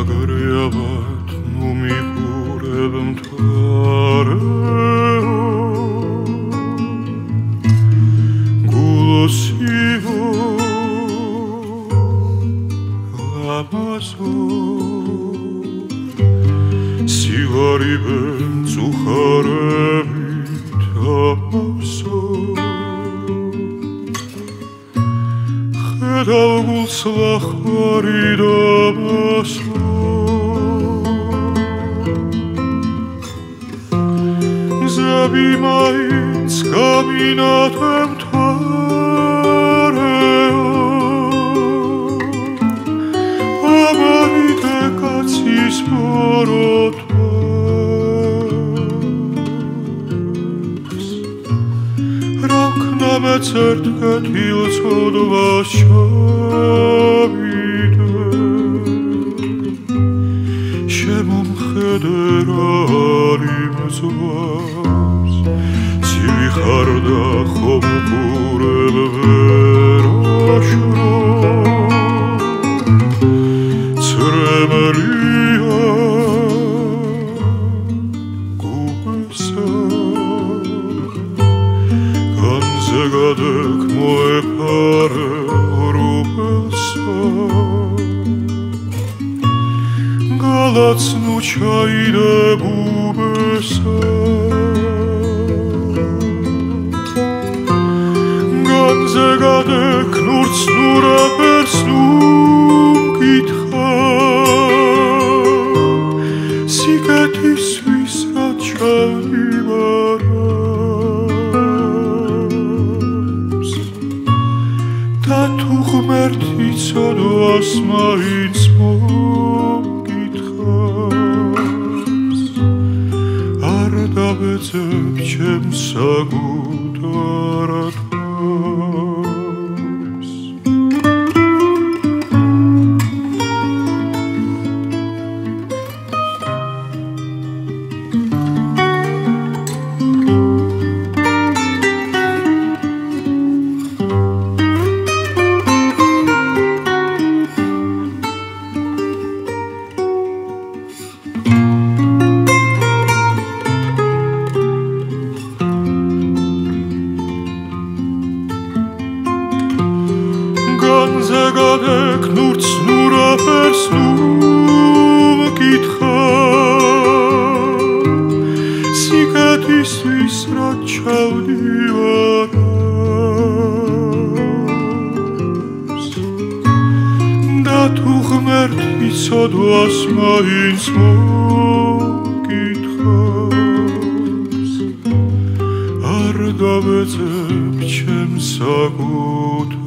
აგრევად ნუ მიყურებ მთარეო. გულოსიო ამასო სივარიბე წუხარებით ამასო ხედავ გულს ლახვარი და მასო ზაბი მაინც გამინათებ თარეო ამარი და კაცის მოროთვას როქნა მეცერთ კეთილწოდვა შავიდე შემომხედე რა იმზვავს ცივი ხარ და ხომ ყურებ ვერ აშრო ცრემლია გუბესა განზე გადეკ მოეფარე რუბესა გალაც ნუ ჩაიდე ბუბესა განზე გადეკ ნურც ნურაფერს ნუ მკითხა. სიკეთისთვის რა ჩავიბარებს და თუ ღმერთი ცოდვას მაინც მომკითხავს არ დავეცებ ჩემს საგუთარად განზე გადეკ ნურც ნურაფერს ნუ მკითხა სიკეთისთვის რა ჩავდივარებს და თუ ღმერთი ცოდვას მაინც მომკითხავს არ დავეცებ ჩემს საკუთარ